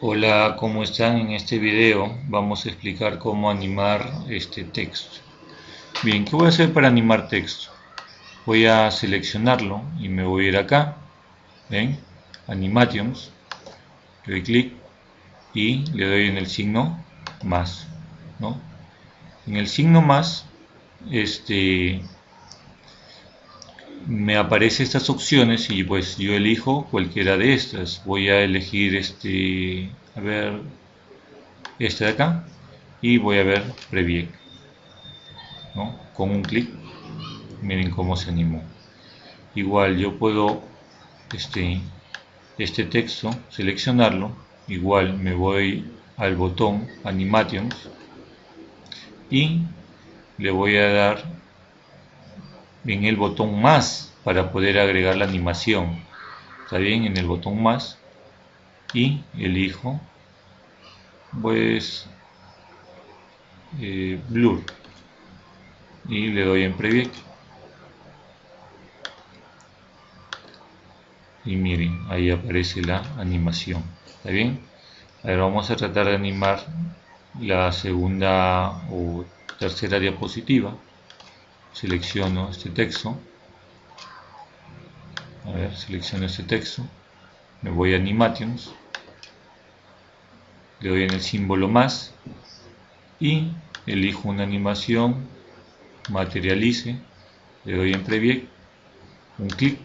Hola, ¿cómo están? En este video vamos a explicar cómo animar este texto. Bien, ¿qué voy a hacer para animar texto? Voy a seleccionarlo y me voy a ir acá, ¿ven? Animations, le doy clic y le doy en el signo más, ¿no? En el signo más, este, me aparecen estas opciones y pues yo elijo cualquiera de estas. Voy a elegir este a ver este de acá y voy a ver preview ¿no? con un clic. Miren cómo se animó. Igual yo puedo este este texto seleccionarlo. Igual me voy al botón animations y le voy a dar en el botón más para poder agregar la animación. Está bien en el botón más. Y elijo pues eh, blur. Y le doy en preview y miren ahí aparece la animación. Está bien ahora vamos a tratar de animar la segunda o tercera diapositiva selecciono este texto. A ver, selecciono este texto. Me voy a animations le doy en el símbolo más y elijo una animación materialice le doy en preview un clic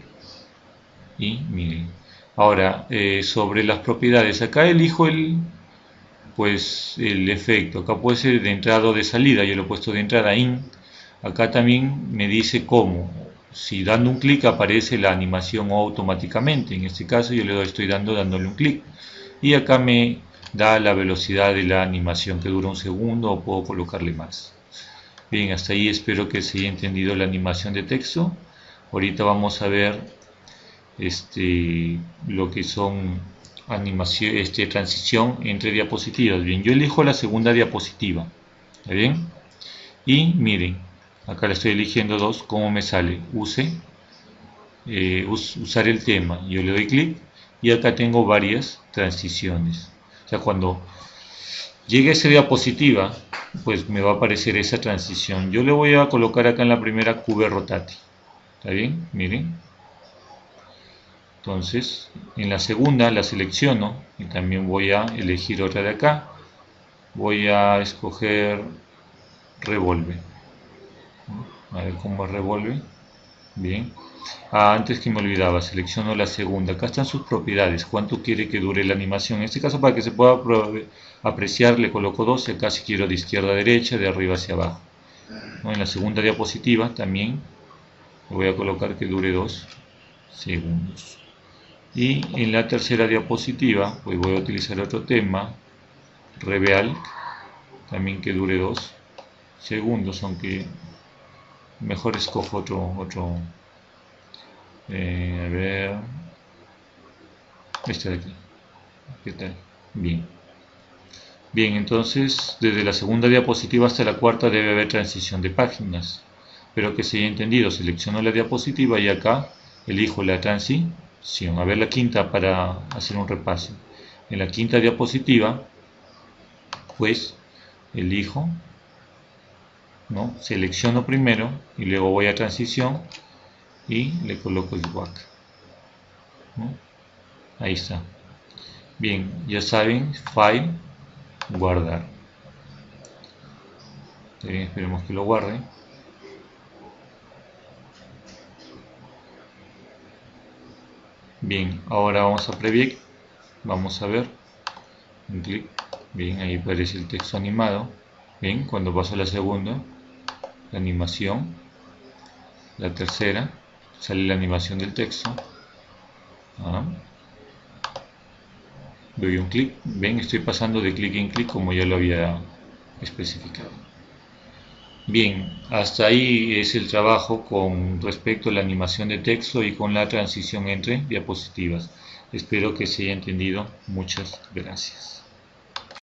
y miren. Ahora eh, sobre las propiedades acá elijo el pues el efecto. Acá puede ser de entrada o de salida. Yo lo he puesto de entrada in acá también me dice cómo. Si dando un clic aparece la animación automáticamente en este caso yo le estoy dando dándole un clic. Y acá me da la velocidad de la animación que dura un segundo o puedo colocarle más. Bien hasta ahí espero que se haya entendido la animación de texto. Ahorita vamos a ver este lo que son animación este transición entre diapositivas. Bien yo elijo la segunda diapositiva. ¿está bien? y miren acá le estoy eligiendo dos, ¿cómo me sale? Use, eh, usar el tema, yo le doy clic y acá tengo varias transiciones. O sea, cuando llegue a esa diapositiva, pues me va a aparecer esa transición. Yo le voy a colocar acá en la primera cube rotate. ¿Está bien? Miren. Entonces, en la segunda la selecciono y también voy a elegir otra de acá. Voy a escoger revolve a ver cómo revuelve. Bien. Ah, antes que me olvidaba selecciono la segunda. Acá están sus propiedades. Cuánto quiere que dure la animación en este caso para que se pueda apreciar le coloco 12 acá si quiero de izquierda a derecha de arriba hacia abajo. En la segunda diapositiva también voy a colocar que dure 2 segundos. Y en la tercera diapositiva pues voy a utilizar otro tema reveal también que dure 2 segundos aunque mejor escojo otro otro. Eh, a ver. Este de aquí. ¿qué tal? bien. Bien entonces desde la segunda diapositiva hasta la cuarta debe haber transición de páginas. Pero que se haya entendido selecciono la diapositiva y acá elijo la transición. A ver la quinta para hacer un repaso. En la quinta diapositiva pues elijo ¿no? selecciono primero y luego voy a transición y le coloco el WAC ahí está. Bien ya saben file guardar. Bien, esperemos que lo guarde. Bien ahora vamos a preview. Vamos a ver. Un clic. Bien ahí aparece el texto animado. Bien cuando paso a la segunda la animación, la tercera, sale la animación del texto. Ah. Doy un clic, ven, estoy pasando de clic en clic como ya lo había especificado. Bien, hasta ahí es el trabajo con respecto a la animación de texto y con la transición entre diapositivas. Espero que se haya entendido. Muchas gracias.